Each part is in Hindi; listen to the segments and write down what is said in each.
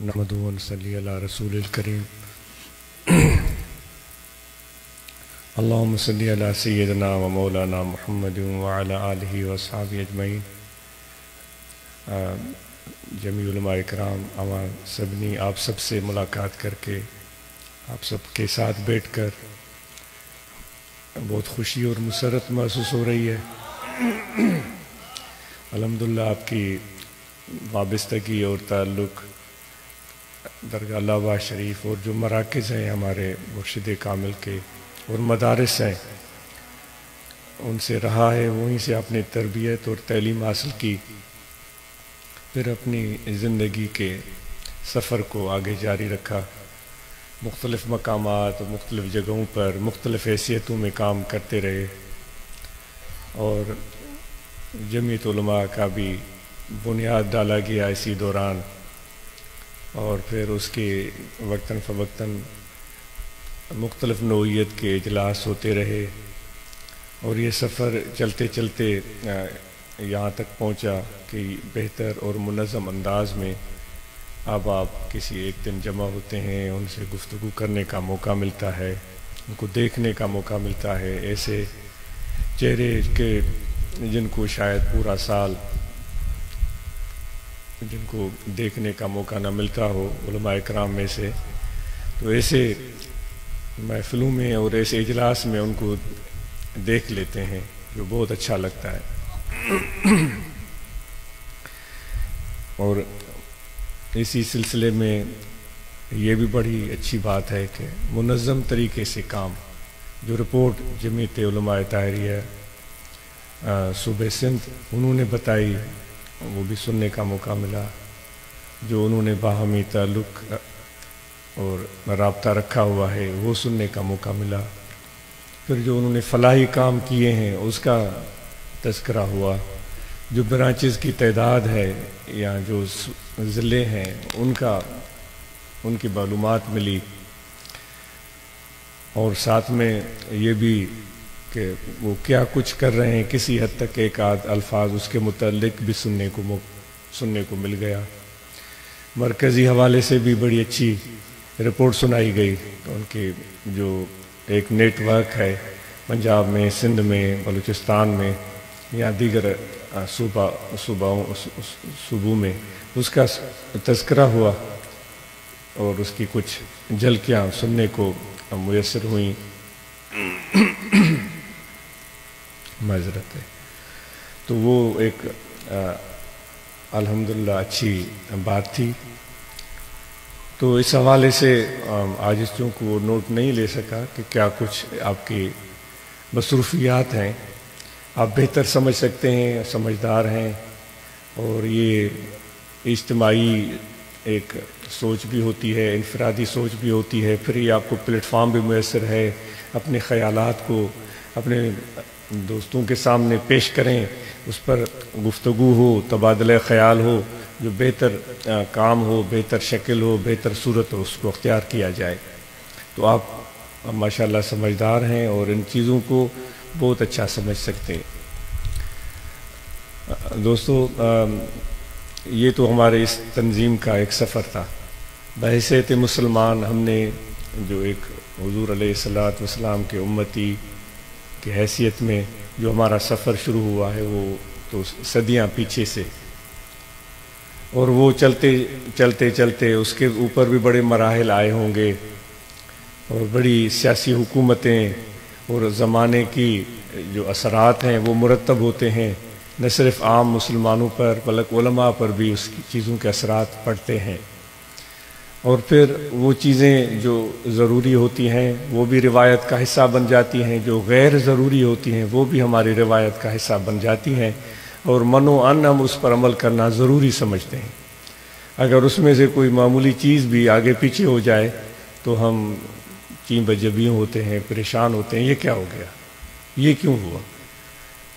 नमदली रसूल करीम। अल्लाम सल सैदना व मौलाना महमद वाला वसाब अजमैन जमीलमाकराम अमा सबनी, आप सबसे मुलाकात करके, आप सबके साथ बैठकर बहुत खुशी और मुसरत महसूस हो रही है। अलहमदिल्ला आपकी वाबस्तगी और ताल्लुक़ दरगाह लावा शरीफ और जो मराकज़ हैं हमारे मुर्शद कामिल के और मदारस हैं, उनसे रहा है, वहीं से अपनी तरबियत और तलीम हासिल की, फिर अपनी ज़िंदगी के सफ़र को आगे जारी रखा। मुख्तलिफ़ मकाम मुख्तलिफ़ जगहों पर मुख्तलिफ़ हैसियतों में काम करते रहे और जमीत का भी बुनियाद डाला गया इसी दौरान। और फिर उसके वक्ता फ़वक्ता मुख्तलफ़ नोयत के अजलास होते रहे और ये सफ़र चलते चलते यहाँ तक पहुँचा कि बेहतर और मनज़म अंदाज में अब आप किसी एक दिन जमा होते हैं, उनसे गुफ्तु करने का मौका मिलता है, उनको देखने का मौका मिलता है, ऐसे चेहरे के जिनको शायद पूरा साल जिनको देखने का मौका ना मिलता हो कराम में से। तो ऐसे महफिलों में और ऐसे इजलास में उनको देख लेते हैं, जो बहुत अच्छा लगता है। और इसी सिलसिले में ये भी बड़ी अच्छी बात है कि मुनज़म तरीके से काम, जो रिपोर्ट जमीत ताहरिया सूबे सिंध, उन्होंने बताई वो भी सुनने का मौका मिला, जो उन्होंने बाहमी ताल्लुक़ और रबता रखा हुआ है, वो सुनने का मौका मिला। फिर जो उन्होंने फलाही काम किए हैं, उसका तस्करा हुआ। जो ब्रांचेस की तादाद है, या जो ज़िले हैं, उनका, उनकी मालूम मिली। और साथ में ये भी कि वो क्या कुछ कर रहे हैं, किसी हद तक एक आध अल्फाज उसके मुतलक भी सुनने को सुनने को मिल गया। मरकज़ी हवाले से भी बड़ी अच्छी रिपोर्ट सुनाई गई। तो उनके जो एक नेटवर्क है, पंजाब में, सिंध में, बलूचिस्तान में, या दीगर सूबा, सूबाओं सूबों में, उसका तस्करा हुआ और उसकी कुछ झलकियाँ सुनने को मैसर हुई। मजरत है। तो वो एक अल्हम्दुलिल्लाह अच्छी बात थी। तो इस हवाले से आज को नोट नहीं ले सका कि क्या कुछ आपकी मसरूफियात हैं। आप बेहतर समझ सकते हैं, समझदार हैं और ये इज्तमाही एक सोच भी होती है, इनफरादी सोच भी होती है। फिर ये आपको प्लेटफॉर्म भी मैसर है, अपने ख्यालात को अपने दोस्तों के सामने पेश करें, उस पर गुफ्तु हो, तबादला ख्याल हो, जो बेहतर काम हो, बेहतर शक्ल हो, बेहतर सूरत हो, उसको अख्तियार किया जाए। तो आप माशाल्लाह समझदार हैं और इन चीज़ों को बहुत अच्छा समझ सकते हैं। दोस्तों ये तो हमारे इस तंजीम का एक सफ़र था। बहसीत मुसलमान हमने जो एक हजूर सलाम के उम्मती की हैसियत में जो हमारा सफ़र शुरू हुआ है, वो तो सदियाँ पीछे से। और वो चलते चलते चलते उसके ऊपर भी बड़े मराहल आए होंगे और बड़ी सियासी हुकूमतें और ज़माने की जो असरात हैं, वो मुरतब होते हैं। न सिर्फ़ आम मुसलमानों पर, बल्कि पर भी उस चीज़ों के असरात पड़ते हैं। और फिर वो चीज़ें जो ज़रूरी होती हैं, वो भी रिवायत का हिस्सा बन जाती हैं, जो गैर ज़रूरी होती हैं, वो भी हमारी रिवायत का हिस्सा बन जाती हैं। और मनो अन हम उस पर अमल करना ज़रूरी समझते हैं। अगर उसमें से कोई मामूली चीज़ भी आगे पीछे हो जाए तो हम चीन बजबी होते हैं, परेशान होते हैं, ये क्या हो गया? ये क्यों हुआ?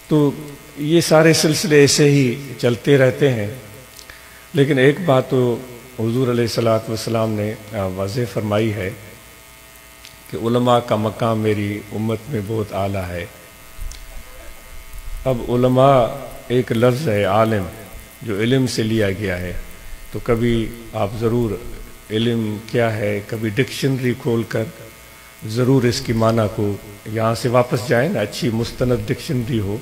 तो ये सारे सिलसिले ऐसे ही चलते रहते हैं। लेकिन एक बात तो हजूर सलाम ने वाज फरमाई है कि उलमा का मकाम मेरी उम्मत में बहुत आला है। अब उलमा एक लफ्ज़ है, आलम, जो इल्म से लिया गया है। तो कभी आप ज़रूर इलम क्या है, कभी डिक्शनरी खोल कर ज़रूर इसकी माना को यहाँ से वापस जाए ना, अच्छी मुस्तनद डिक्शनरी हो।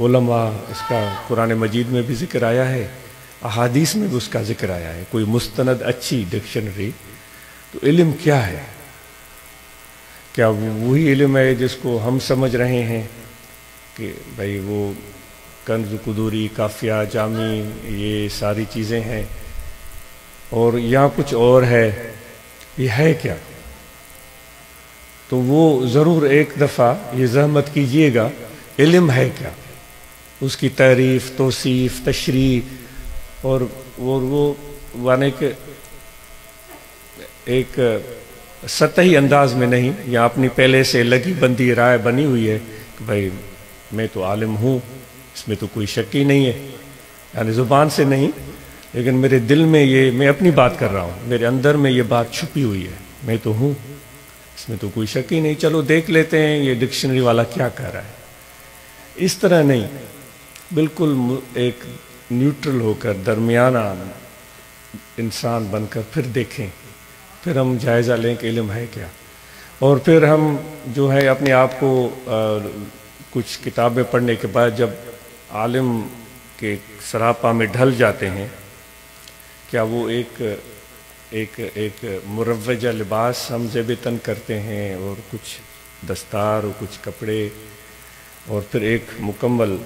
ओलमा इसका कुरान मजीद में भी ज़िक्र आया है। अहादीस में भी उसका ज़िक्र आया है। कोई मुस्तनद अच्छी डिक्शनरी तो इल्म क्या है? क्या वही इल्म है जिसको हम समझ रहे हैं कि भाई वो कंज, कदूरी, काफिया, जामी, ये सारी चीज़ें हैं? और यहाँ कुछ और है। ये है क्या? तो वो ज़रूर एक दफ़ा ये जहमत कीजिएगा, इल्म है क्या? उसकी तारीफ़, तोसीफ तशरी और वो वो वाने के एक सतही अंदाज में नहीं, या अपनी पहले से लगी बंदी राय बनी हुई है कि भाई मैं तो आलिम हूँ, इसमें तो कोई शक ही नहीं है। यानी ज़ुबान से नहीं, लेकिन मेरे दिल में ये, मैं अपनी बात कर रहा हूँ, मेरे अंदर में ये बात छुपी हुई है, मैं तो हूँ, इसमें तो कोई शक ही नहीं। चलो देख लेते हैं ये डिक्शनरी वाला क्या कह रहा है। इस तरह नहीं, बिल्कुल एक न्यूट्रल होकर दरमियाना इंसान बनकर फिर देखें, फिर हम जायज़ा लें कि इलम है क्या। और फिर हम जो है अपने आप को कुछ किताबें पढ़ने के बाद जब आलिम के सरापा में ढल जाते हैं, क्या वो एक एक एक मुरवजा लिबास हम जेबतन करते हैं और कुछ दस्तार और कुछ कपड़े और फिर एक मुकम्मल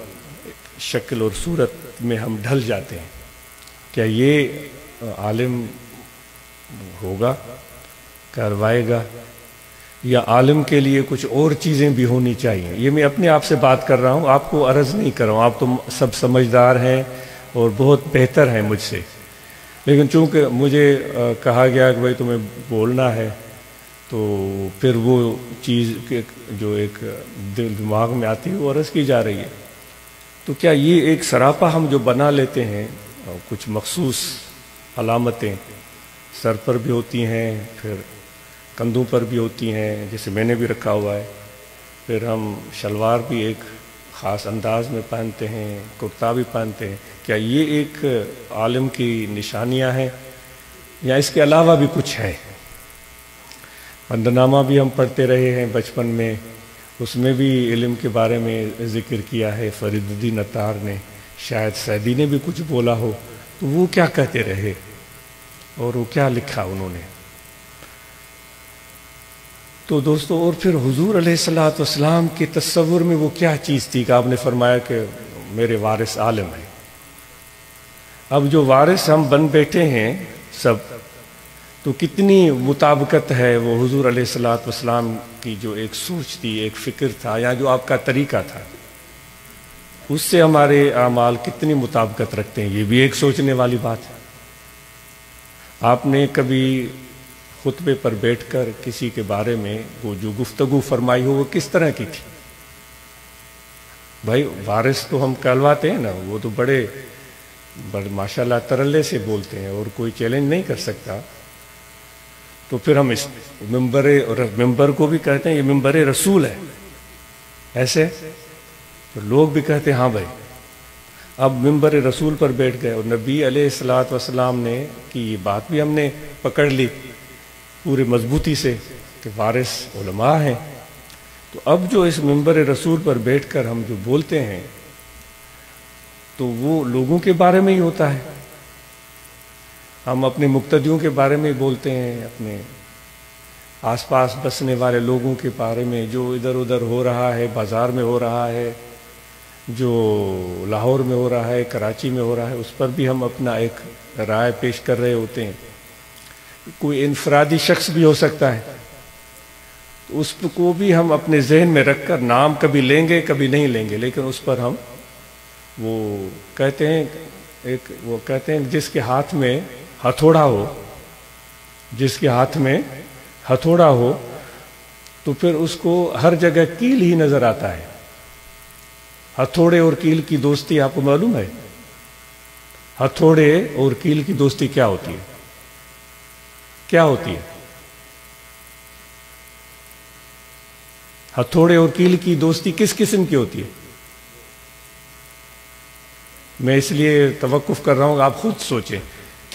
शक्ल और सूरत में हम ढल जाते हैं। क्या ये आलिम होगा, करवाएगा, या आलिम के लिए कुछ और चीज़ें भी होनी चाहिए? ये मैं अपने आप से बात कर रहा हूँ, आपको अर्ज़ नहीं कर रहा हूँ। आप तो सब समझदार हैं और बहुत बेहतर हैं मुझसे। लेकिन चूँकि मुझे कहा गया कि भाई तुम्हें बोलना है तो फिर वो चीज़ जो एक दिमाग में आती है, वो अर्ज़ की जा रही है। तो क्या ये एक सरापा हम जो बना लेते हैं कुछ मखसूस अलामतें सर पर भी होती हैं, फिर कंधों पर भी होती हैं, जैसे मैंने भी रखा हुआ है, फिर हम शलवार भी एक ख़ास अंदाज में पहनते हैं, कुर्ता भी पहनते हैं। क्या ये एक आलम की निशानियाँ हैं, या इसके अलावा भी कुछ है? बंदनामा भी हम पढ़ते रहे हैं बचपन में उसमें भी इल्म के बारे में ज़िक्र किया है, फरीदुद्दीन अतार ने, शायद सैदी ने भी कुछ बोला हो तो वो क्या कहते रहे? और वो क्या लिखा उन्होंने? तो दोस्तों, और फिर हुजूर अलैहिस्सलाम के तस्वुर में वो क्या चीज़ थी कि आपने फरमाया कि मेरे वारिस आलम है। अब जो वारिस हम बन बैठे हैं, सब तो कितनी मुताबकत है वो हुजूर अलैहिस्सलाम की जो एक सोच थी, एक फ़िक्र था, या जो आपका तरीका था? उससे हमारे अमाल कितनी मुताबकत रखते हैं? ये भी एक सोचने वाली बात है। आपने कभी खुतबे पर बैठकर किसी के बारे में वो जो गुफ्तगु फरमाई हो, वो किस तरह की थी? भाई, वारिस तो हम कहलवाते हैं ना, वो तो बड़े बड़े माशाल्लाह तरल्ले से बोलते हैं और कोई चैलेंज नहीं कर सकता। तो फिर हम इस मेंबर मेंबर को भी कहते हैं, ये मेंबर रसूल है। ऐसे? तो लोग भी कहते हैं हाँ भाई। अब मेंबर रसूल पर बैठ गए, और नबी अलैहिस्सलात ने की ये बात भी हमने पकड़ ली पूरी मजबूती से कि वारिस उलमा हैं। तो अब जो इस मेंबर रसूल पर बैठकर हम जो बोलते हैं तो वो लोगों के बारे में ही होता है। हम अपने मुक्तदियों के बारे में बोलते हैं, अपने आसपास बसने वाले लोगों के बारे में, जो इधर उधर हो रहा है, बाज़ार में हो रहा है, जो लाहौर में हो रहा है, कराची में हो रहा है, उस पर भी हम अपना एक राय पेश कर रहे होते हैं। कोई इनफरादी शख्स भी हो सकता है। तो उसको भी हम अपने जहन में रखकर नाम कभी लेंगे, कभी नहीं लेंगे, लेकिन उस पर हम वो कहते हैं, एक वो कहते हैं, जिसके हाथ में हथौड़ा हो, जिसके हाथ में हथौड़ा हो तो फिर उसको हर जगह कील ही नज़र आता है। हथौड़े और कील की दोस्ती आपको मालूम है? हथौड़े और कील की दोस्ती क्या होती है? क्या होती है? हथौड़े और कील की दोस्ती किस किस्म की होती है? मैं इसलिए तवक्कुफ कर रहा हूँ आप खुद सोचें।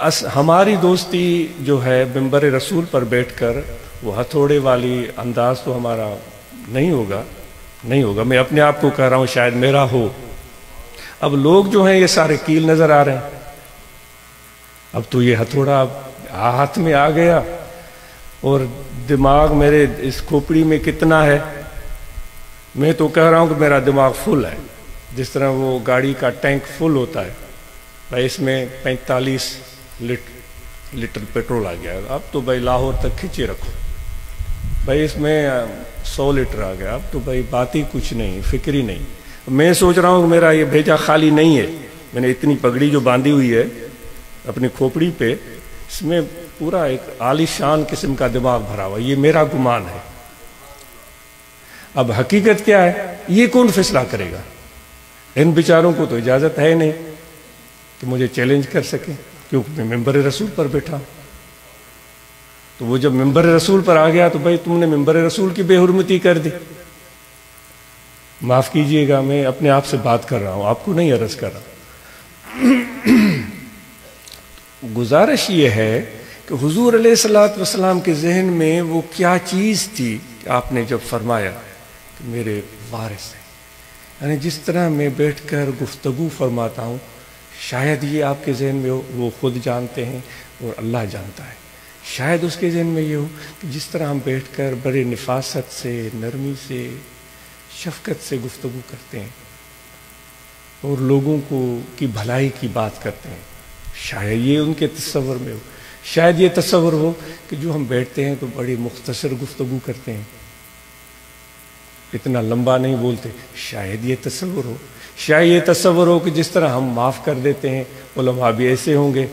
अस, हमारी दोस्ती जो है बिम्बर रसूल पर बैठकर, वो हथौड़े वाली अंदाज तो हमारा नहीं होगा नहीं होगा। मैं अपने आप को कह रहा हूँ, शायद मेरा हो। अब लोग जो हैं, ये सारे कील नज़र आ रहे हैं। अब तो ये हथौड़ा हाथ में आ गया, और दिमाग मेरे इस खोपड़ी में कितना है? मैं तो कह रहा हूँ कि मेरा दिमाग फुल है। जिस तरह वो गाड़ी का टैंक फुल होता है, भाई इसमें 45 लीटर लीटर पेट्रोल आ गया। अब तो भाई लाहौर तक खींचे रखो। भाई इसमें सौ लीटर आ गया। अब तो भाई बात ही कुछ नहीं, फ़िक्र ही नहीं। मैं सोच रहा हूँ मेरा ये भेजा खाली नहीं है। मैंने इतनी पगड़ी जो बांधी हुई है, अपनी खोपड़ी पे, इसमें पूरा एक आलिशान किस्म का दिमाग भरा हुआ ये मेरा गुमान है। अब हकीकत क्या है? ये कौन फैसला करेगा? इन बिचारों को तो इजाज़त है नहीं कि मुझे चैलेंज कर सके। क्योंकि मैं मेंबर रसूल पर बैठा। तो वो जब मेंबर रसूल पर आ गया तो भाई तुमने मेंबर रसूल की बेहरमती कर दी। माफ़ कीजिएगा, मैं अपने आप से बात कर रहा हूँ, आपको नहीं अरज कर रहा गुजारिश ये है कि हुजूर सलाम के जहन में वो क्या चीज़ थी आपने जब फरमाया कि मेरे वारिस हैं। यानी जिस तरह मैं बैठकर गुफ्तगु फरमाता हूँ शायद ये आपके जहन में हो, वो खुद जानते हैं और अल्लाह जानता है। शायद उसके जहन में ये हो कि जिस तरह हम बैठकर बड़े नफासत से, नरमी से, शफकत से गुफ्तगु करते हैं और लोगों को, की भलाई की बात करते हैं, शायद ये उनके तस्वर में हो। शायद ये तस्वर हो कि जो हम बैठते हैं तो बड़ी मुख्तसर गुफ्तु करते हैं। इतना लंबा नहीं बोलते, शायद ये तस्वर हो शायद ये तस्वर हो कि जिस तरह हम माफ़ कर देते हैं, उलमा भी ऐसे होंगे?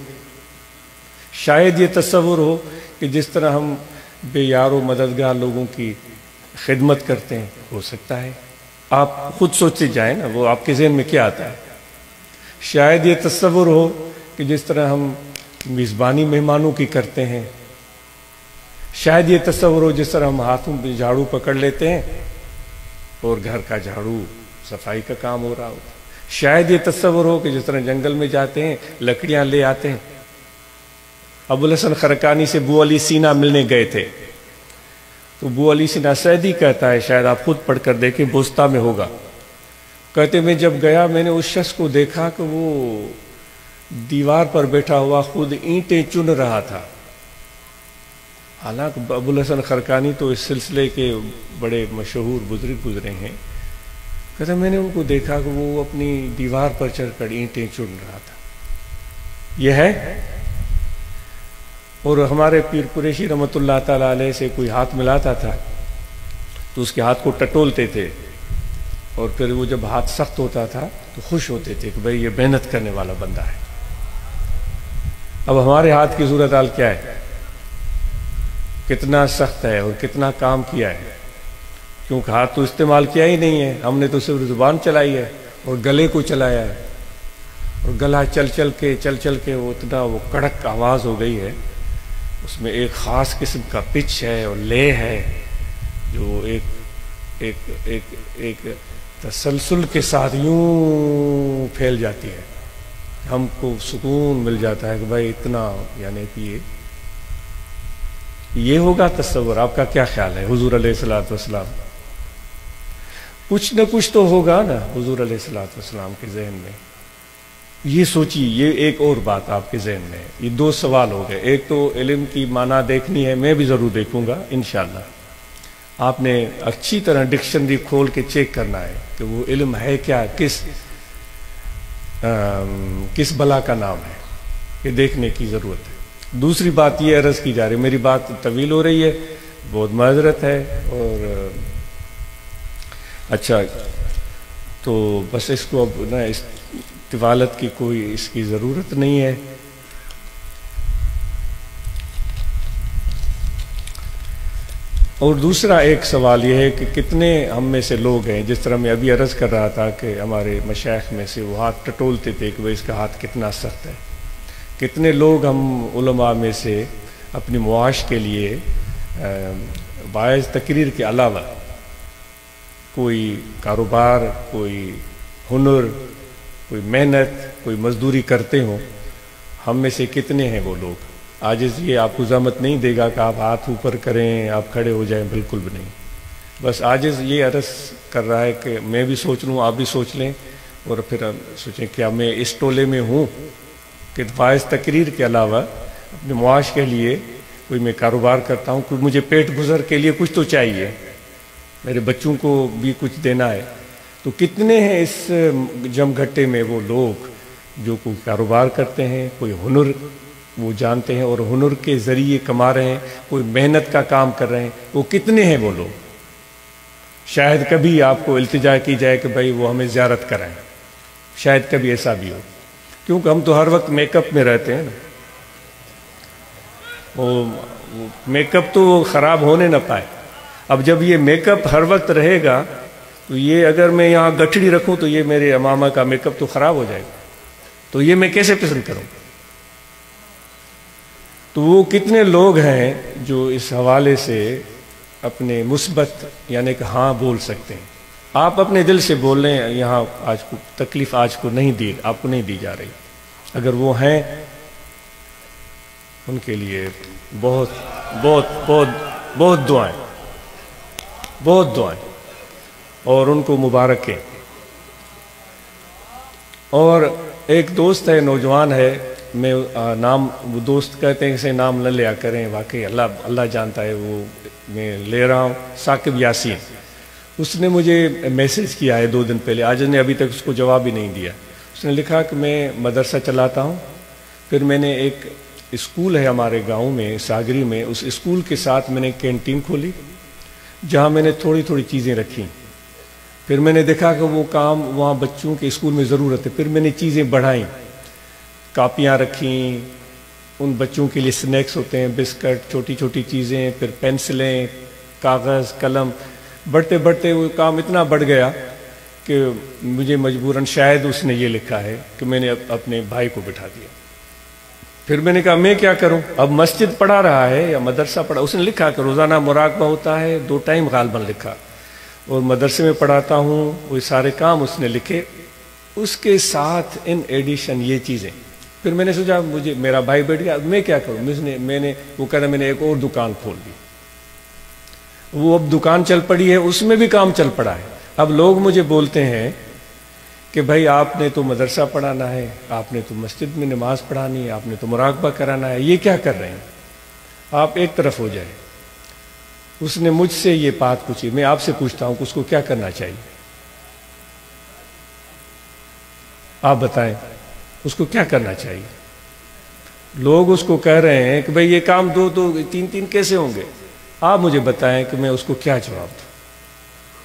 शायद ये तस्वर हो कि जिस तरह हम बेयारो मददगार लोगों की खिदमत करते हैं, हो सकता है। आप खुद सोचते जाए ना, वो आपके जहन में क्या आता है? शायद ये तस्वर हो कि जिस तरह हम मेज़बानी मेहमानों की करते हैं। शायद ये तस्वर हो जिस तरह हम हाथों में झाड़ू पकड़ लेते हैं और घर का झाड़ू सफ़ाई का काम हो रहा हो शायद ये तस्वर हो कि जिस तरह जंगल में जाते हैं, लकड़ियाँ ले आते हैं। अबुल हसन खरकानी से बू अली सीना मिलने गए थे। तो बू अली सीना सैदी कहता है, शायद आप खुद पढ़कर देखें, बोस्ता में होगा। कहते, मैं जब गया, मैंने उस शख्स को देखा कि वो दीवार पर बैठा हुआ खुद ईंटें चुन रहा था। हालाँकि अबुल हसन खरकानी तो इस सिलसिले के बड़े मशहूर बुज़ुर्ग गुजरे हैं। कहते मैंने उनको देखा कि वो अपनी दीवार पर चढ़कर ईंटें चुन रहा था। यह है? और हमारे पीर कुरेशी रमतुल्लाह ताला से कोई हाथ मिलाता था तो उसके हाथ को टटोलते थे, और फिर वो जब हाथ सख्त होता था तो खुश होते थे कि भाई, ये मेहनत करने वाला बंदा है। अब हमारे हाथ की सूरत हाल क्या है? कितना सख्त है और कितना काम किया है? क्योंकि हाथ तो इस्तेमाल किया ही नहीं है। हमने तो सिर्फ़ ज़ुबान चलाई है और गले को चलाया है। और गला चल चल के, चल चल के वो इतना, वो कड़क आवाज़ हो गई है। उसमें एक ख़ास किस्म का पिच है और ले है, जो एक एक एक एक तसलसल के साथ यूँ फैल जाती है। हमको सुकून मिल जाता है कि भाई इतना, यानी कि ये ये होगा तस्वर। आपका क्या ख्याल है? हुजूर सलाम कुछ न कुछ तो होगा ना हजूर सलाम के जहन में। ये सोचिए ये एक और बात आपके जहन में ये दो सवाल हो गए। एक तो इलम की माना देखनी है मैं भी ज़रूर देखूँगा इनशाला आपने अच्छी तरह डिक्शनरी खोल के चेक करना है कि वो इलम है क्या किस आ, किस बला का नाम है ये देखने की ज़रूरत है। दूसरी बात ये अर्ज़ की जा रही है मेरी बात तवील हो रही है बहुत माजरत है और अच्छा तो बस इसको अब ना इस तिवालत की कोई इसकी ज़रूरत नहीं है। और दूसरा एक सवाल यह है कि कितने हम में से लोग हैं, जिस तरह मैं अभी अर्ज़ कर रहा था कि हमारे मशाख में से वो हाथ टटोलते थे कि भाई इसका हाथ कितना सख्त है। कितने लोग हम उलमा में से अपनी मुआश के लिए बायस तकरीर के अलावा कोई कारोबार, कोई हुनर, कोई मेहनत, कोई मजदूरी करते हों, हम में से कितने हैं वो लोग? आज ये आपको जहमत नहीं देगा कि आप हाथ ऊपर करें, आप खड़े हो जाएँ, बिल्कुल भी नहीं। बस आज ये अरस कर रहा है कि मैं भी सोच लूँ, आप भी सोच लें, और फिर सोचें क्या मैं इस टोले में हूँ कि बायस तकरीर के अलावा अपने मुआश के लिए कोई मैं कारोबार करता हूँ, कोई मुझे पेट गुजर के लिए कुछ तो चाहिए। मेरे बच्चों को भी कुछ देना है। तो कितने हैं इस जमघट्टे में वो लोग जो कोई कारोबार करते हैं, कोई हुनर, वो जानते हैं और हुनर के ज़रिए कमा रहे हैं, कोई मेहनत का काम कर रहे हैं, वो कितने हैं वो लोग? शायद कभी आपको इल्तिजा की जाए कि भाई वो हमें ज़्यारत कराएँ। शायद कभी ऐसा भी हो। क्योंकि हम तो हर वक्त मेकअप में रहते हैं ना। वो मेकअप तो ख़राब होने ना पाए। अब जब ये मेकअप हर वक्त रहेगा तो ये अगर मैं यहाँ गठड़ी रखूँ तो ये मेरे अमामा का मेकअप तो ख़राब हो जाएगा। तो ये मैं कैसे पसंद करूँ? तो वो कितने लोग हैं जो इस हवाले से अपने मुस्बत, यानी कि हाँ बोल सकते हैं। आप अपने दिल से बोल रहे हैं, यहाँ आज को तकलीफ़ आज को नहीं दी, आपको नहीं दी जा रही। अगर वो हैं, उनके लिए बहुत बहुत बहुत बहुत दुआएँ। बहुत दुआएँ और उनको मुबारक। और एक दोस्त है, नौजवान है, मैं नाम, वो दोस्त कहते हैं कि नाम न लिया करें, वाकई अल्लाह अल्लाह जानता है, वो मैं ले रहा हूँ, साकिब यासीन। उसने मुझे मैसेज किया है दो दिन पहले, आज ने अभी तक उसको जवाब ही नहीं दिया। उसने लिखा कि मैं मदरसा चलाता हूँ, फिर मैंने एक स्कूल है हमारे गाँव में, सागरी में, उस स्कूल के साथ मैंने कैंटीन खोली जहाँ मैंने थोड़ी थोड़ी चीज़ें रखी। फिर मैंने देखा कि वो काम वहाँ बच्चों के स्कूल में ज़रूरत है फिर मैंने चीज़ें बढ़ाई। कापियाँ रखी, उन बच्चों के लिए स्नैक्स होते हैं, बिस्किट छोटी छोटी चीज़ें, फिर पेंसिलें, कागज़, कलम। बढ़ते बढ़ते वो काम इतना बढ़ गया कि मुझे मजबूरन शायद उसने ये लिखा है कि मैंने अपने भाई को बिठा दिया। फिर मैंने कहा, मैं क्या करूँ? अब मस्जिद पढ़ा रहा है या मदरसा पढ़ा, उसने लिखा कि रोज़ाना मुराकबा होता है, दो टाइम गालबन लिखा। और मदरसे में पढ़ाता हूँ, वो सारे काम उसने लिखे। उसके साथ इन एडिशन ये चीज़ें। फिर मैंने सोचा, मुझे, मेरा भाई बैठ गया, मैं क्या करूँ? मैंने मैंने, वो कह रहा, मैंने एक और दुकान खोल दी। वो अब दुकान चल पड़ी है, उसमें भी काम चल पड़ा है। अब लोग मुझे बोलते हैं कि भाई आपने तो मदरसा पढ़ाना है, आपने तो मस्जिद में नमाज़ पढ़ानी है, आपने तो मुराकबा कराना है, ये क्या कर रहे हैं? आप एक तरफ़ हो जाए। उसने मुझसे ये बात पूछी, मैं आपसे पूछता हूँ कि उसको क्या करना चाहिए। आप बताएँ, उसको क्या करना चाहिए? लोग उसको कह रहे हैं कि भाई ये काम दो दो तीन तीन कैसे होंगे? आप मुझे बताएँ कि मैं उसको क्या जवाब दूँ।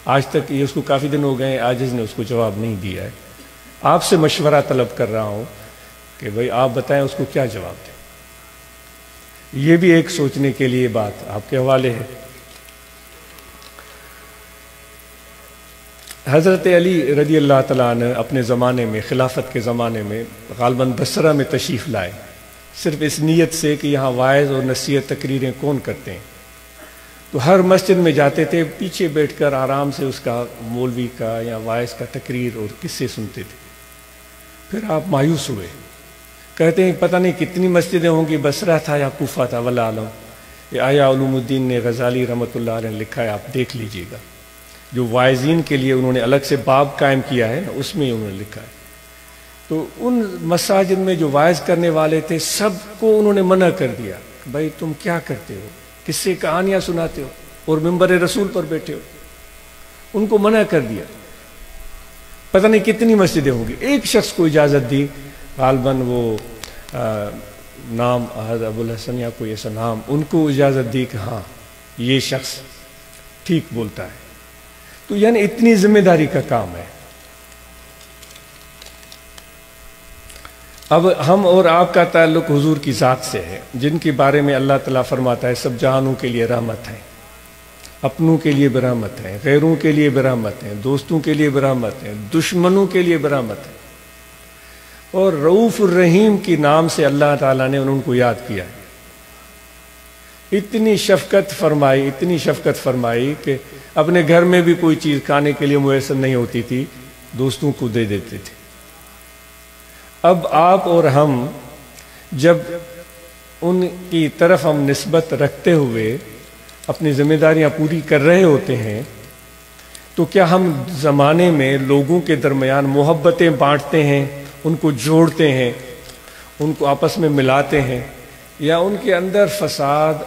आज तक ये उसको काफ़ी दिन हो गए आज इसने उसको जवाब नहीं दिया है। आपसे मशवरा तलब कर रहा हूँ कि भाई आप बताएँ उसको क्या जवाब दें। ये भी एक सोचने के लिए बात आपके हवाले है। हज़रत अली रदी अल्लाह तला ने अपने ज़माने में, खिलाफत के ज़माने में गालबन बसरा में तशरीफ़ लाए। सिर्फ़ इस नीयत से कि यहाँ वायज़ और नसीहत तकरीरें कौन करते हैं? तो हर मस्जिद में जाते थे, पीछे बैठकर आराम से उसका मौलवी का या वायस का तकरीर और किस्से सुनते थे। फिर आप मायूस हुए। कहते हैं, पता नहीं कितनी मस्जिदें होंगी, बसरा था या कोफा था वल्ला आलम। आया उलूमुद्दीन ने गजाली रमत ने लिखा है, आप देख लीजिएगा। जो वायजीन के लिए उन्होंने अलग से बाब कायम किया है ना उसमें उन्होंने लिखा है। तो उन मसाजिद में जो वायज करने वाले थे, सबको उन्होंने मना कर दिया, भाई तुम क्या करते हो? किससे कहानियाँ सुनाते हो? और मेंबर रसूल पर बैठे हो। उनको मना कर दिया। पता नहीं कितनी मस्जिदें होंगी। एक शख्स को इजाज़त दी। गालबन वो आ, नाम अबुल हसन या कोई ऐसा नाम उनको इजाज़त दी कि हाँ ये शख्स ठीक बोलता है। तो यानी इतनी ज़िम्मेदारी का काम है। अब हम और आपका ताल्लुक हुजूर की ज़ात से है, जिनके बारे में अल्लाह ताला फरमाता है, सब जहानों के लिए रहमत है, अपनों के लिए बरामत हैं, गैरों के लिए बरामत हैं, दोस्तों के लिए बरामत हैं, दुश्मनों के लिए बरामत है। और रऊफ रहीम के नाम से अल्लाह ताला ने उनको याद किया इतनी शफकत फरमाई, इतनी शफकत फरमाई कि अपने घर में भी कोई चीज़ खाने के लिए मुयसर नहीं होती थी, दोस्तों को दे देते थे। अब आप और हम जब उनकी तरफ़ हम नस्बत रखते हुए अपनी जिम्मेदारियाँ पूरी कर रहे होते हैं तो क्या हम ज़माने में लोगों के दरमियान मोहब्बतें बांटते हैं, उनको जोड़ते हैं, उनको आपस में मिलाते हैं, या उनके अंदर फसाद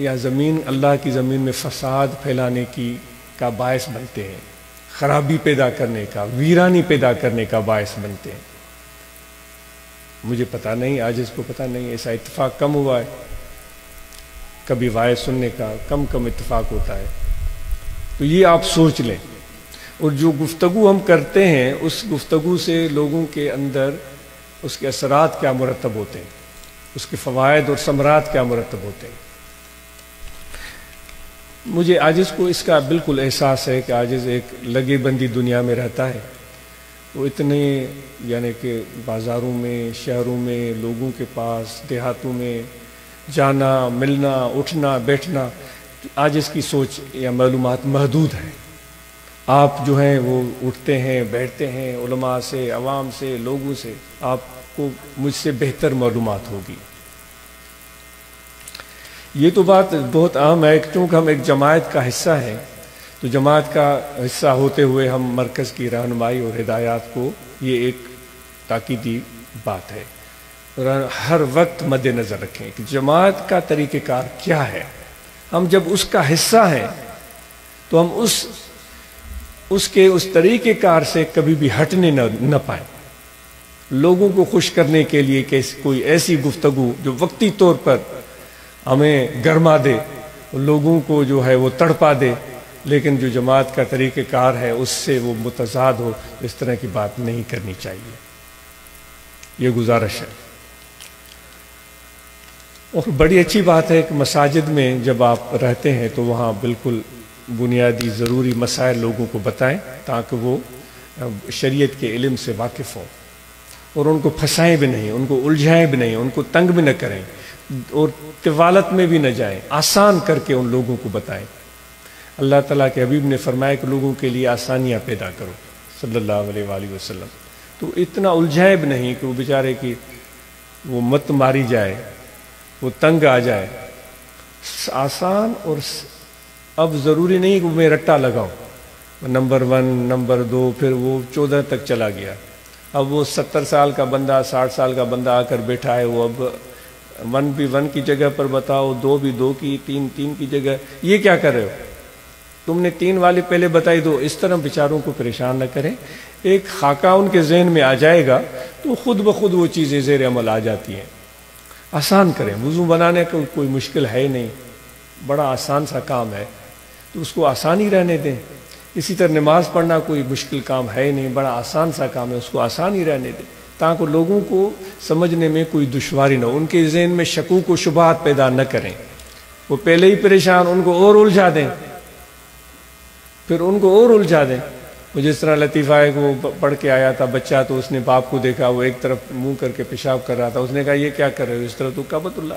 या ज़मीन, अल्लाह की ज़मीन में फसाद फैलाने की का बायस बनते हैं, खराबी पैदा करने का, वीरानी पैदा करने का बायस बनते हैं? मुझे पता नहीं, आज इसको पता नहीं, ऐसा इतफाक कम हुआ है। कभी वाय सुनने का कम कम इतफाक होता है। तो ये आप सोच लें। और जो गुफ्तगु हम करते हैं, उस गुफ्तगु से लोगों के अंदर उसके असरात क्या मुरतब होते हैं? उसके फ़वाद और समरात क्या मुरतब होते हैं? मुझे आजिज़ को इसका बिल्कुल एहसास है कि आजिज़ एक लगे बंदी दुनिया में रहता है। वो इतने, यानी कि बाज़ारों में, शहरों में, लोगों के पास, देहातों में जाना, मिलना, उठना, बैठना, आज इसकी सोच या मालूम महदूद है। आप जो हैं वो उठते हैं, बैठते हैं, उलमा से, अवाम से, लोगों से, आपको मुझसे बेहतर मालूम होगी। ये तो बात बहुत अहम है, क्योंकि हम एक जमायत का हिस्सा हैं। तो जमात का हिस्सा होते हुए हम मरकज़ की रहनमाई और हिदायत को ये एक ताकीदी बात है। हर वक्त मद्देनज़र रखें कि जमात का तरीक़ेकार क्या है। हम जब उसका हिस्सा हैं तो हम उस उसके उस तरीक़ेकार से कभी भी हटने न, न पाए। लोगों को खुश करने के लिए कैसी कोई ऐसी गुफ्तगु जो वक्ती तौर पर हमें गरमा दे लोगों को जो है वो तड़पा दे लेकिन जो जमात का तरीक़ेकार है, उससे वो मुतजाद हो, इस तरह की बात नहीं करनी चाहिए। ये गुजारिश है। और बड़ी अच्छी बात है कि मसाजिद में जब आप रहते हैं तो वहाँ बिल्कुल बुनियादी, ज़रूरी मसाइल लोगों को बताएँ, ताकि वो शरीयत के इल्म से वाकिफ़ हों। और उनको फंसाएँ भी नहीं, उनको उलझाएँ भी नहीं, उनको तंग भी न करें, और तिवालत में भी न जाएँ। आसान करके उन लोगों को बताएँ। अल्लाह ताला के हबीब ने फरमाया कि लोगों के लिए आसानियाँ पैदा करो, सल्लल्लाहु अलैहि वसल्लम। तो इतना उलझाए नहीं कि वो बेचारे की वो मत मारी जाए, वो तंग आ जाए। आसान और अब ज़रूरी नहीं कि मैं रट्टा लगाऊँ। नंबर वन, नंबर दो, फिर वो चौदह तक चला गया। अब वो सत्तर साल का बंदा, साठ साल का बंदा आकर बैठा है, वो अब वन भी वन की जगह पर बताओ, दो भी दो की, तीन तीन की जगह। ये क्या कर रहे हो? तुमने तीन वाले पहले बताई दो, इस तरह बेचारों को परेशान न करें। एक खाका उनके जहन में आ जाएगा तो खुद ब खुद वो चीज़ें जेर अमल आ जाती हैं। आसान करें, वज़ू बनाने का कोई मुश्किल है ही नहीं। बड़ा आसान सा काम है। तो उसको आसान ही रहने दें। इसी तरह नमाज़ पढ़ना कोई मुश्किल काम है ही नहीं, बड़ा आसान सा काम है, उसको आसान ही रहने दें। ताकि लोगों को समझने में कोई दुशारी ना हो, उनके जहन में शकू को शुभात पैदा न करें। वो पहले ही परेशान, उनको और उलझा दें। फिर उनको और उलझा दें। वो जिस तरह लतीफ़ा है वो पढ़ के आया था, बच्चा तो उसने बाप को देखा, वो एक तरफ़ मुँह करके पेशाब कर रहा था। उसने कहा, ये क्या कर रहे हो? इस तरफ़ तो कबतुल्ला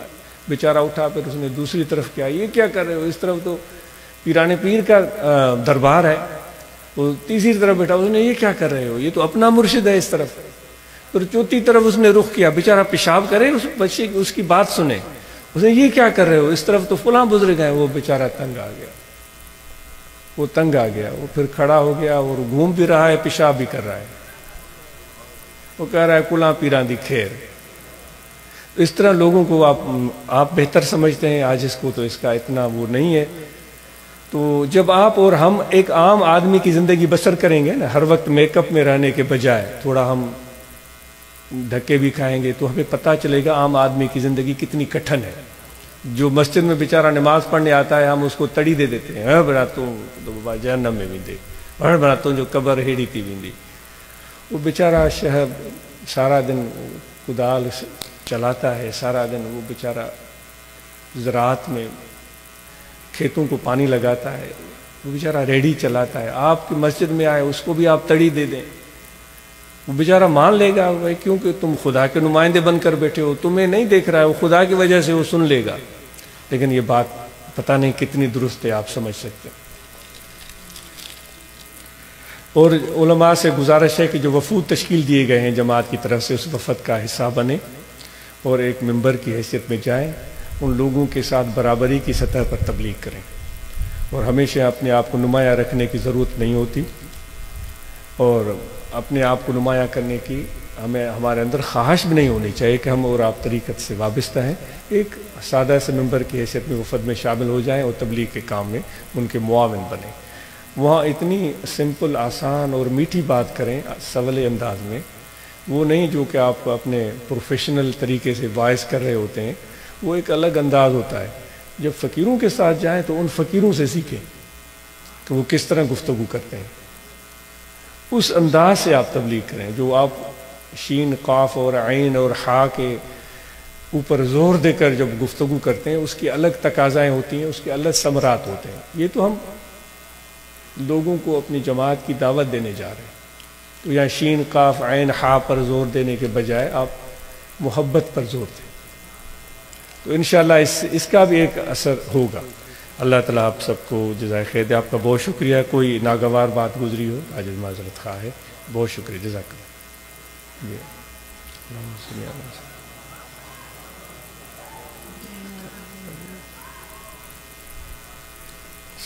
बेचारा उठा, फिर उसने दूसरी तरफ़ किया, ये क्या कर रहे हो? इस तरफ़ तो पीराने पीर का दरबार है। वो तीसरी तरफ़ बैठा, उसने ये क्या कर रहे हो? ये तो अपना मुर्शिद है इस तरफ़। फिर चौथी तरफ़ उसने रुख किया, बेचारा पेशाब करे, उस बच्चे उसकी बात सुने। उसने ये क्या कर रहे हो? इस तरफ़ तो फुला बुज़ुर्ग है। वो बेचारा तंग आ गया। वो तंग आ गया, वो फिर खड़ा हो गया और घूम भी रहा है, पेशाब भी कर रहा है। वो कह रहा है कुला पीरा दी खेर। इस तरह लोगों को आप आप बेहतर समझते हैं, आज इसको तो इसका इतना वो नहीं है। तो जब आप और हम एक आम आदमी की ज़िंदगी बसर करेंगे ना, हर वक्त मेकअप में रहने के बजाय, थोड़ा हम धक्के भी खाएँगे तो हमें पता चलेगा आम आदमी की ज़िंदगी कितनी कठिन है। जो मस्जिद में बेचारा नमाज़ पढ़ने आता है, हम उसको तड़ी दे देते हैं। हाँ बना तो बाबा जहनम में भी दे। हर बना तो जो कबर हेड़ी थी वींदी वो बेचारा शहर सारा दिन कुदाल चलाता है, सारा दिन वो बेचारा ज़रात में खेतों को पानी लगाता है। वो बेचारा रेडी चलाता है। आपकी मस्जिद में आए, उसको भी आप तड़ी दे दें। वो बेचारा मान लेगा, भाई, क्योंकि तुम खुदा के नुमाइंदे बनकर बैठे हो, तुम्हें नहीं देख रहा है, वो खुदा की वजह से वो सुन लेगा। लेकिन ये बात पता नहीं कितनी दुरुस्त है, आप समझ सकते हैं। और उलमा से गुजारिश है कि जो वफूद तश्कील दिए गए हैं जमात की तरफ़ से, उस वफद का हिस्सा बने और एक मेंबर की हैसियत में जाएँ, उन लोगों के साथ बराबरी की सतह पर तबलीग करें। और हमेशा अपने आप को नुमाया रखने की ज़रूरत नहीं होती और अपने आप को नुमाया करने की हमें, हमारे अंदर ख्वाहिश भी नहीं होनी चाहिए कि हम और आप तरीक़त से वाबस्ता हैं एक सादा से मेंबर की हैसियत में वफद में शामिल हो जाएँ और तबलीग के काम में उनके मुआवन बने। वहाँ इतनी सिंपल, आसान और मीठी बात करें सवल अंदाज में, वो नहीं जो कि आप अपने प्रोफेशनल तरीके से वॉइस कर रहे होते हैं, वो एक अलग अंदाज होता है। जब फ़कीरों के साथ जाएँ तो उन फ़कीरों से सीखें कि वो किस तरह गुफ्तु करते हैं। उस अंदाज से आप तबलीग करें जो आप शीन, काफ और आइन और हा के ऊपर ज़ोर देकर जब गुफ्तु करते हैं, उसकी अलग तकाजाएँ होती हैं, उसके अलग समरात होते हैं। ये तो हम लोगों को अपनी जमात की दावत देने जा रहे हैं। तो यहाँ शीन, काफ आइन हा पर ज़ोर देने के बजाय आप मोहब्बत पर ज़ोर दें। तो इन इस, इसका भी एक असर होगा। अल्लाह ताला आप सबको जजाय खैर आपका बहुत शुक्रिया। कोई नागवार बात गुजरी हो आज माजरत खा है। बहुत शुक्रिया। जजाक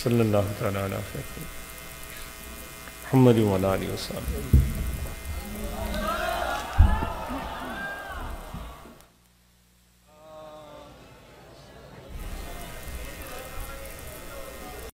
सल्लल्लाहु अलैहि वसल्लम मोहम्मद वाली वसल्लम